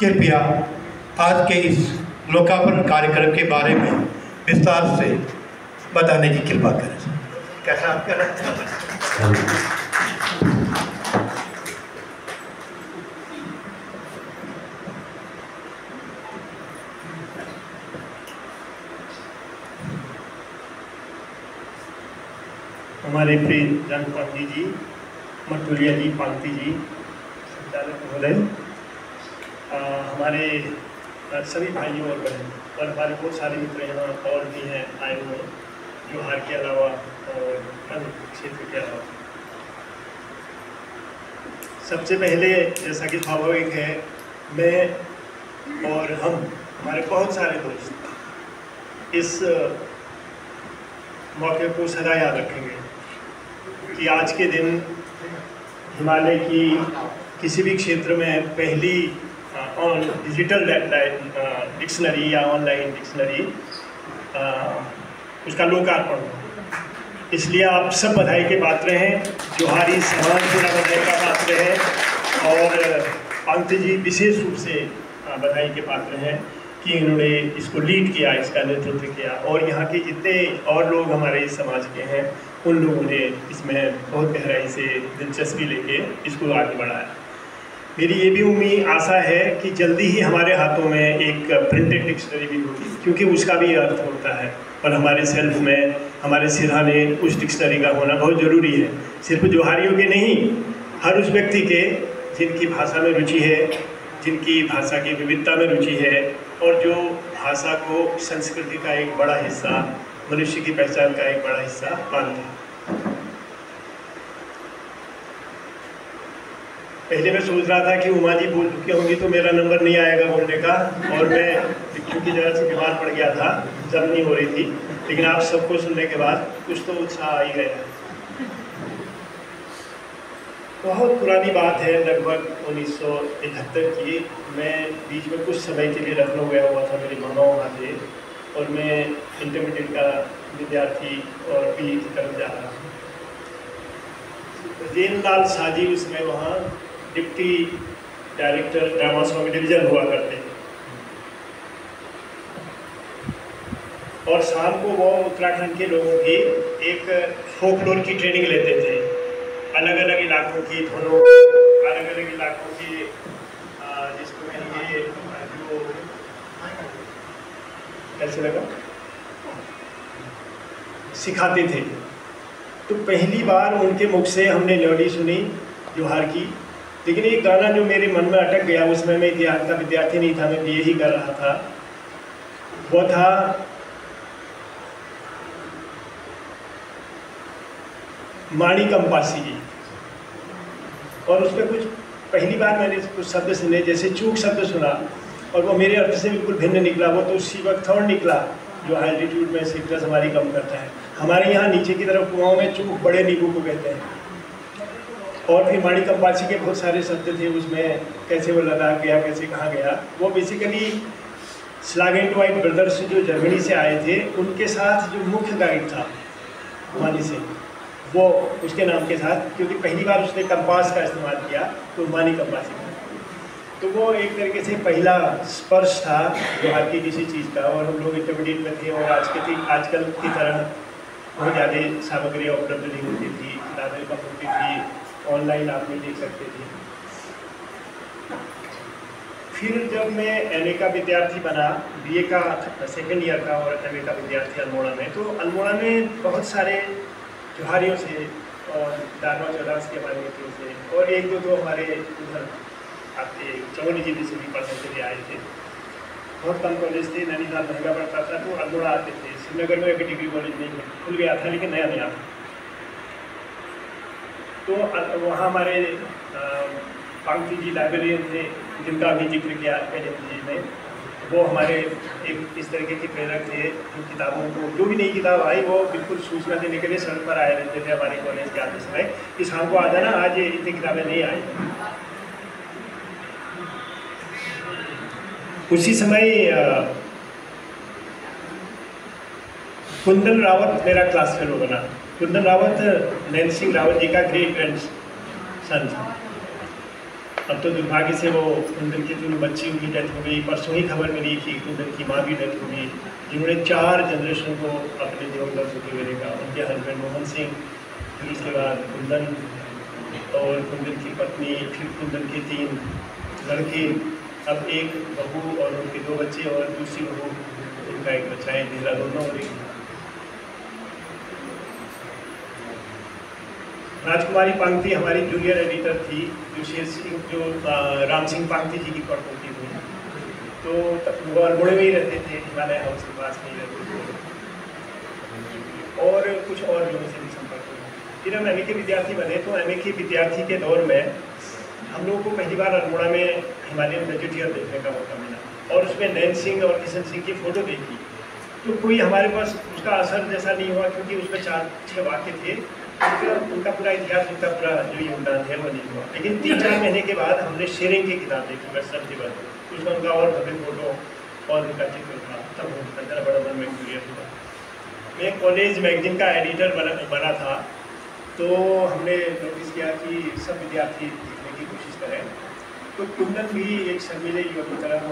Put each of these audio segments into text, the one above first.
कृपया आज के इस लोकार्पण कार्यक्रम के बारे में विस्तार से बताने की कृपा करें। कैसा आप कर हमारे प्रिय जान पांडे जी, मटुलिया जी पांती जी, संचालक महोदय हमारे सभी भाइयों और बहन, और हमारे बहुत सारे मित्र यहाँ और भी हैं, आए हुए जो हार के अलावा और अन्य क्षेत्र के अलावा। सबसे पहले, जैसा कि स्वाभाविक है, मैं और हम, हमारे बहुत सारे दोस्त, इस मौके को सदा याद रखेंगे। कि आज के दिन हिमालय की किसी भी क्षेत्र में पहली ऑन डिजिटल डिक्शनरी या ऑनलाइन डिक्शनरी उसका लोकार्पण। हो इसलिए आप सब बधाई के पात्र हैं, जोहारी समाज पूरा बधाई का पात्र है, और पांते जी विशेष रूप से बधाई के पात्र हैं। कि इन्होंने इसको लीड किया, इसका नेतृत्व किया। और यहाँ के जितने और लोग हमारे इस समाज के हैं, उन लोगों ने इसमें बहुत गहराई से दिलचस्पी लेके इसको आगे बढ़ाया। मेरी ये भी उम्मीद आशा है कि जल्दी ही हमारे हाथों में एक प्रिंटेड डिक्शनरी भी होगी, क्योंकि उसका भी अर्थ होता है। और हमारे सेल्फ में, हमारे सिरहाने उस डिक्शनरी का होना बहुत ज़रूरी है। सिर्फ़ जोहारियों के नहीं, हर उस व्यक्ति के जिनकी भाषा में रुचि है जिनकी भाषा की विविधता में रुचि है और जो भाषा को संस्कृति का एक बड़ा हिस्सा, मनुष्य की पहचान का एक बड़ा हिस्सा मानते हैं। पहले मैं सोच रहा था कि उमा जी बोल चुकी होंगी तो मेरा नंबर नहीं आएगा बोलने का और मैं क्योंकि जरा से बीमार पड़ गया था जब नहीं हो रही थी, लेकिन आप सबको सुनने के बाद कुछ तो उत्साह आ ही गया। बहुत पुरानी बात है, लगभग उन्नीस सौ इकहत्तर की। मैं बीच में कुछ समय के लिए लखनऊ गया हुआ था, मेरे मामा वहाँ थे और मैं इंटरमीडिएट का विद्यार्थी और पी की तरफ़ जा रहा था। जेनलाल साजी उस समय वहाँ deputy director drama song division हुआ करते थे। और शाम को वो उत्तराखंड के लोगों की एक फोकलोर की ट्रेनिंग लेते थे। अलग अलग इलाकों की धुनों अलग अलग इलाकों की जिसको कहेंगे जो कैसे लगा? सिखाते थे। तो पहली बार उनके मुख से हमने लोडी सुनी, जोहार की। लेकिन एक गाना जो मेरे मन में अटक गया, उसमें मैं इतिहास का विद्यार्थी नहीं था, मैं बी ही कर रहा था। वो था माणी कंपासी जी और उस पर कुछ, पहली बार मैंने कुछ शब्द सुने, जैसे चूक शब्द सुना, और वो मेरे अर्थ से बिल्कुल भिन्न निकला, वो तो उसी वक्त थर्ड निकला, जो हाइल्टीट्यूड में सिकनेस हमारी कम करता है। हमारे यहाँ नीचे की तरफ़ कुआँ में चूक बड़े नींबू को कहते हैं। और फिर माणी कंपासी के बहुत सारे शब्द थे उसमें, कैसे वो लद्दाख गया, कैसे कहाँ गया, वो बेसिकली स्लागेंट वाइट ब्रदर्स जो जर्मनी से आए थे, उनके साथ जो मुख्य गाइड था, मानी से। वो उसके नाम के साथ, क्योंकि पहली बार उसने कंपास का इस्तेमाल किया तो मानी कंपासी तो वो एक तरीके से पहला स्पर्श था बिहार की किसी चीज़ का, और हम लोग इंटरमीडिएट में थे, और आज के थी आजकल की तरह बहुत ज़्यादा सामग्री उपलब्ध नहीं होती थी किताबें कम होती थी ऑनलाइन आप नहीं देख सकते थे। फिर जब मैं एम का विद्यार्थी बना बीए का सेकेंड ईयर का, और एम का विद्यार्थी अल्मोड़ा में तो अल्मोड़ा में बहुत सारे त्योहारियों से, और दानवा चौदास के हमारे मित्रों से और एक दो तो हमारे उधर आपके चौनी ज़िले से भी पढ़ने के लिए आए थे। बहुत कम कॉलेज थे, नैनीताल महँगा पड़ता था तो अल्मोड़ा आते थे। श्रीनगर में एक डिग्री कॉलेज नहीं, खुल गया था, लेकिन नया नया तो वहाँ हमारे पंक्ति जी लाइब्रेरियन थे, जिनका भी ज़िक्र किया जी ने वो हमारे एक इस तरीके के प्रेरक थे, जो किताबों को, जो भी नई किताब आई, वो बिल्कुल सूचना देने के लिए सड़क पर आए रहते थे हमारे कॉलेज के आते समय कि शाम को आ जाना, आज ये इतनी किताबें नहीं आई। उसी समय कुंदन रावत मेरा क्लास फेलो बना। कुंदन रावत नैन सिंह रावत जी का ग्रेट ग्रैंड सन था। अब तो दुर्भाग्य से वो कुंदन की जो बच्ची, उनकी डेथ हो गई, परसों ही खबर मिली कि कुंदन की माँ की डेथ हो गई। जिन्होंने चार जनरेशन को अपने जीवन का सुखी मेरे का उनके हस्बैंड मोहन सिंह, फिर उसके बाद कुंदन, और कुंदन की पत्नी, फिर कुंदन के तीन लड़के। अब एक बहू और उनके दो बच्चे और दूसरी बहू, उनका एक बच्चा है देहरादून और एक राजकुमारी पांगती हमारी जूनियर एडिटर थी, जो शेर सिंह, जो राम सिंह पांगती जी की पड़पोती थी तो अल्मोड़े में ही रहते थे, हिमालय हाउस के पास नहीं रहते थे। और कुछ और लोगों से भी संपर्क हुआ। फिर हम एम के विद्यार्थी बने तो एमए के विद्यार्थी के दौर में हम लोगों को पहली बार अल्मोड़ा में हिमालयन वेजिटेरियर देखने का मौका मिला। और उसमें नैन सिंह और किशन सिंह की फ़ोटो देखी। तो कोई हमारे पास उसका असर जैसा नहीं हुआ, क्योंकि उसमें चार छः वाक्य थे। उनका उनका पूरा इतिहास उनका पूरा जो योगदान है वो नहीं हुआ लेकिन तीन चार महीने के बाद हमने शेयरिंग की किताब देखी वेस्टर्न टेबल उसमें उनका और भव्य फ़ोटो और उनका चित्र था तब उनका जरा बड़ा मन में क्लियर हुआ मैं कॉलेज मैगजीन का एडिटर बना बना था तो हमने नोटिस किया कि सब विद्यार्थी लिखने की कोशिश करें तो कुंदन भी एक शर्मिले युवक की तरह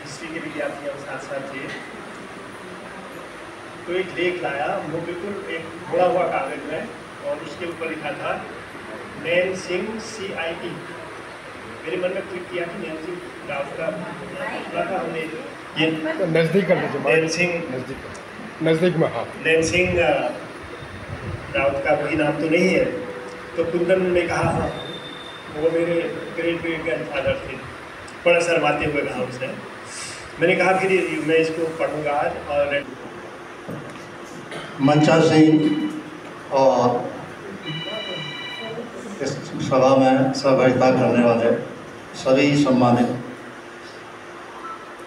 हिस्ट्री के विद्यार्थी और साथ साथ थे तो एक लेख लाया वो बिल्कुल एक बड़ा हुआ कागज़ में और उसके ऊपर लिखा था नैन सिंह सी आई टी मेरे मन में क्लिक किया कि नैन सिंह राव का था हमने ये नज़दीक कर लीजिए नैन सिंह नज़दीक नज़दीक में हाँ। नैन सिंह राउत का वही नाम तो नहीं है। तो कुंदन ने कहा हाँ वो मेरे ग्रेट ग्रेट फादर थे। बड़ा शर्माते हुए कहा उसने। मैंने कहा फिर मैं इसको पढ़ूँगा आज और मंचा सिंह और इस सभा में सहभागिता करने वाले सभी सम्मानित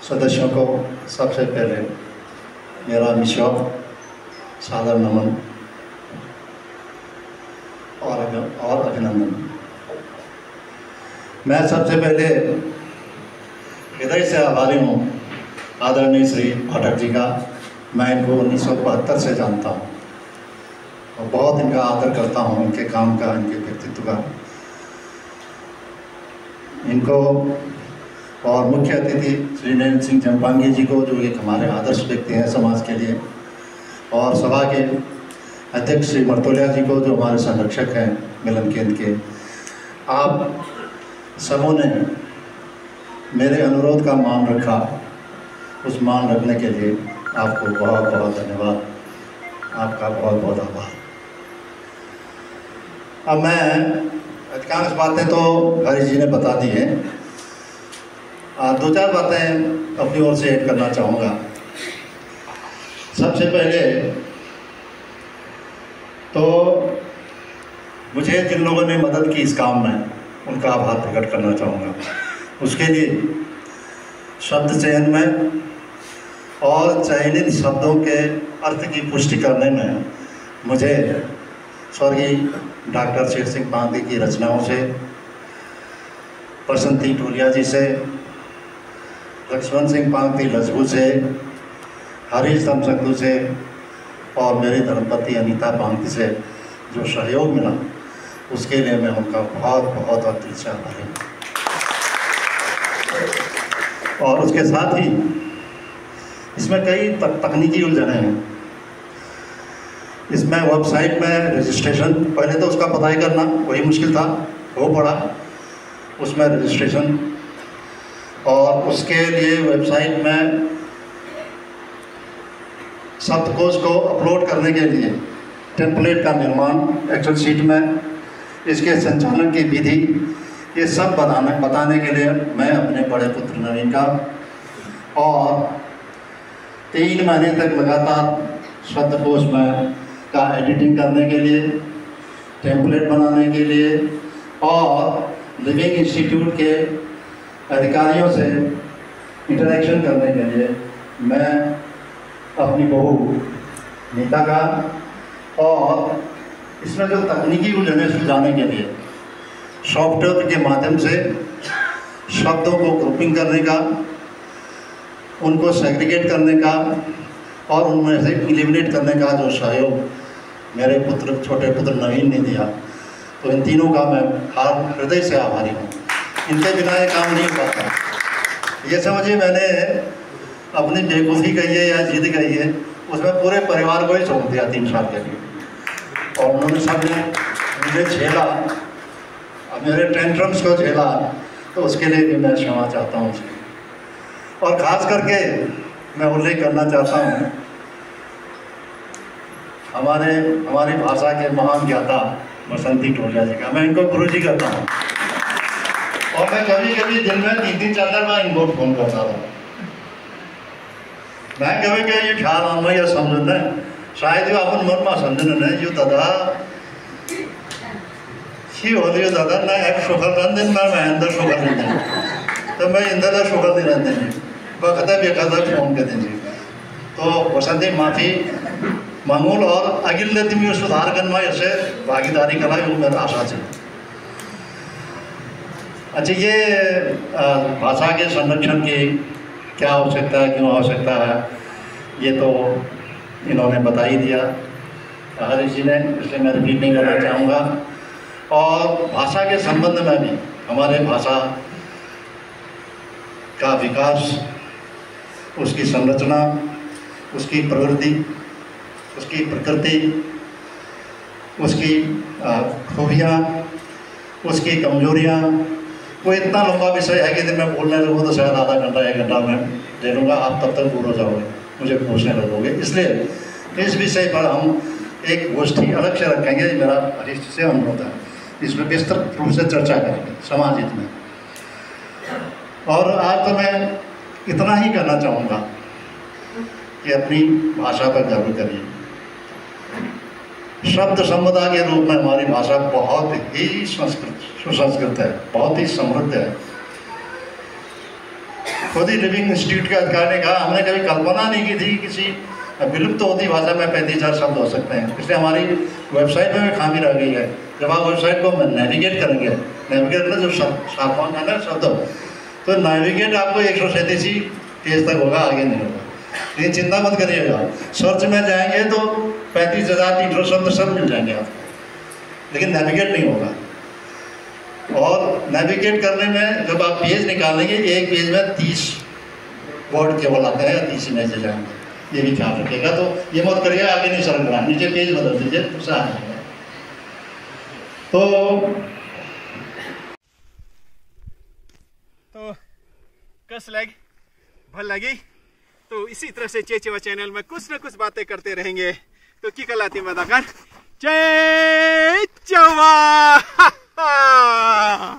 सदस्यों को सबसे पहले मेरा निशोक सादर नमन और और अभिनंदन। मैं सबसे पहले हृदय से आभारी हूँ आदरणीय श्री पाठक जी का। मैं इनको उन्नीस सौ बहत्तर से जानता हूँ। और बहुत इनका आदर करता हूँ, इनके काम का, इनके व्यक्तित्व का। इनको और मुख्य अतिथि श्री नरेंद्र सिंह जम्पांगी जी को, जो एक हमारे आदर्श व्यक्ति हैं समाज के लिए, और सभा के अध्यक्ष श्री मर्तोलिया जी को, जो हमारे संरक्षक हैं मिलन केंद्र के। आप सबों ने मेरे अनुरोध का मान रखा, उस मान रखने के लिए आपको बहुत बहुत धन्यवाद। आपका बहुत बहुत आभार। अब मैं अधिकांश बातें तो हरी जी ने बता दी हैं। दो चार बातें अपनी ओर से ऐड करना चाहूँगा। सबसे पहले तो मुझे जिन लोगों ने मदद की इस काम में, उनका आभार प्रकट करना चाहूँगा। उसके लिए शब्द चयन में और चयनित शब्दों के अर्थ की पुष्टि करने में मुझे स्वर्गीय डॉक्टर शेर सिंह पांडे की रचनाओं से बसंती टोलिया जी से, लक्ष्मण सिंह पांगती लजबू से, हरीश दमसंधु से और मेरी धर्मपति अनीता पांगती से जो सहयोग मिला, उसके लिए मैं उनका बहुत बहुत अतिथि से आभारी हूँ। और उसके साथ ही इसमें कई तकनीकी उलझने हैं। इसमें वेबसाइट में रजिस्ट्रेशन पहले तो उसका पता ही करना, वही मुश्किल था वो पड़ा। उसमें रजिस्ट्रेशन और उसके लिए वेबसाइट में शब्दकोश को अपलोड करने के लिए टेम्पलेट का निर्माण एक्सेल शीट में, इसके संचालन की विधि, ये सब बताने बताने के लिए मैं अपने बड़े पुत्र नवीन का और तीन महीने तक लगातार शब्दकोश में का एडिटिंग करने के लिए टेम्पलेट बनाने के लिए और लिविंग इंस्टीट्यूट के अधिकारियों से इंटरेक्शन करने के लिए मैं अपनी बहू नीता का और इसमें जो तकनीकी उलझने सुलझाने के लिए सॉफ्टवेयर के माध्यम से शब्दों को ग्रुपिंग करने का उनको सेग्रीगेट करने का और उनमें से इलिमिनेट करने का जो सहयोग मेरे पुत्र, छोटे पुत्र नवीन ने दिया। तो इन तीनों का मैं हार हृदय से आभारी हूँ। इनके बिना ये काम नहीं पाता। ये समझिए मैंने अपनी बेकूफ़ी कही है या जिद कही है, उसमें पूरे परिवार को ही सौंप दिया तीन साल के लिए। और उन्होंने सबने मुझे झेला, मेरे टेंट्रम्स को झेला तो उसके लिए भी मैं क्षमा चाहता हूँ और ख़ास करके मैं उल्लेख करना चाहता हूँ, हमारे, हमारी भाषा के महान ज्ञाता बसंती टोलिया जी का। मैं इनको गुरु जी कहता हूँ। और मैं कभी कभी दिन में तीन तीन चार चार बार इनको फ़ोन करता था मैं कभी कभी ये ख्याल आमा या समझना शायद यो अपन मन में समझना नहीं यो दादा ही हो यो दादा ना एक सुखल रंजन ना मैं रंजन तो मैं इंदर सुखल नहीं बखता बेखता फ़ोन कर दीजिए तो वसंती माफ़ी मांगूल और अगिले दिन में सुधार करना ऐसे भागीदारी करा वो मेरा आशा है। अच्छा ये भाषा के संरक्षण की क्या आवश्यकता है, क्यों आवश्यकता है? ये तो इन्होंने बता ही दिया। हर जी ने इसलिए मैं रिपीट नहीं करना चाहूँगा। और भाषा के संबंध में भी हमारे भाषा का विकास उसकी संरचना, उसकी प्रवृत्ति, उसकी प्रकृति, उसकी खूबियाँ, उसकी कमजोरियाँ, वो इतना लंबा विषय है कि यदि मैं बोलने लगूँ तो शायद आधा घंटा, एक घंटा मैं दे लूँगा आप तब तक पूरा जाओगे, मुझे पूछने लगोगे। इसलिए इस विषय पर हम एक गोष्ठी अलग से रखेंगे मेरा हरीश से अनुरोध है। इसमें विस्तृत रूप से चर्चा करेंगे समाज हित में। और आज तो मैं इतना ही कहना चाहूँगा कि अपनी भाषा पर गर्व करिए। शब्द संपदा के रूप में हमारी भाषा बहुत ही संस्कृत, सुसंस्कृत है, बहुत ही समृद्ध है। खुद ही लिविंग इंस्टीट्यूट के अधिकार ने कहा, हमने कभी कल्पना नहीं की थी किसी विलुप्त तो होती भाषा में पैंतीस हज़ार शब्द हो सकते हैं। इसलिए हमारी वेबसाइट में भी खामी रह गई है। जब आप वेबसाइट को नेविगेट करेंगे नेविगेट में जो साफान है ना शब्द तो नेविगेट आपको एक सौ सैंतीस पेज तक होगा, आगे नहीं होगा। लेकिन चिंता मत करिएगा। सर्च में जाएँगे तो पैंतीस हज़ार तीन सौ शब्द सब मिल जाएँगे आपको। लेकिन नेविगेट नहीं होगा। और नेविगेट करने में जब आप पेज निकालेंगे, एक पेज में तीस वर्ड केवल आते हैं, तीस इमेज जाएँगे ये भी ख्याल रखिएगा। तो ये मत करिएगा, आगे नहीं सरक नीचे पेज बदल दीजिए आ जाएगा तो कस लग? भल लगी? तो इसी तरह से चेचेवा चैनल में कुछ ना कुछ बातें करते रहेंगे। तो की कहलाती है चे चवा